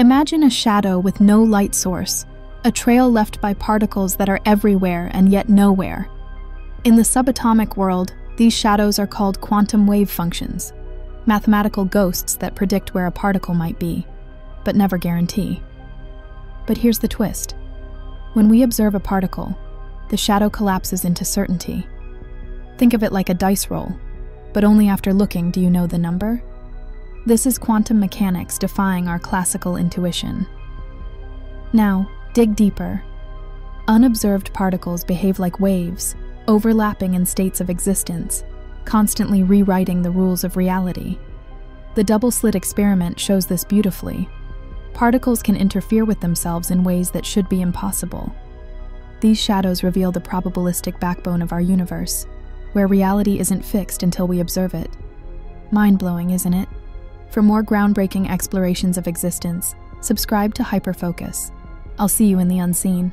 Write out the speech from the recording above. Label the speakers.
Speaker 1: Imagine a shadow with no light source, a trail left by particles that are everywhere and yet nowhere. In the subatomic world, these shadows are called quantum wave functions, mathematical ghosts that predict where a particle might be, but never guarantee. But here's the twist when we observe a particle, the shadow collapses into certainty. Think of it like a dice roll, but only after looking do you know the number. This is quantum mechanics defying our classical intuition. Now, dig deeper. Unobserved particles behave like waves, overlapping in states of existence, constantly rewriting the rules of reality. The double slit experiment shows this beautifully. Particles can interfere with themselves in ways that should be impossible. These shadows reveal the probabilistic backbone of our universe, where reality isn't fixed until we observe it. Mind blowing, isn't it? For more groundbreaking explorations of existence, subscribe to Hyperfocus. I'll see you in the unseen.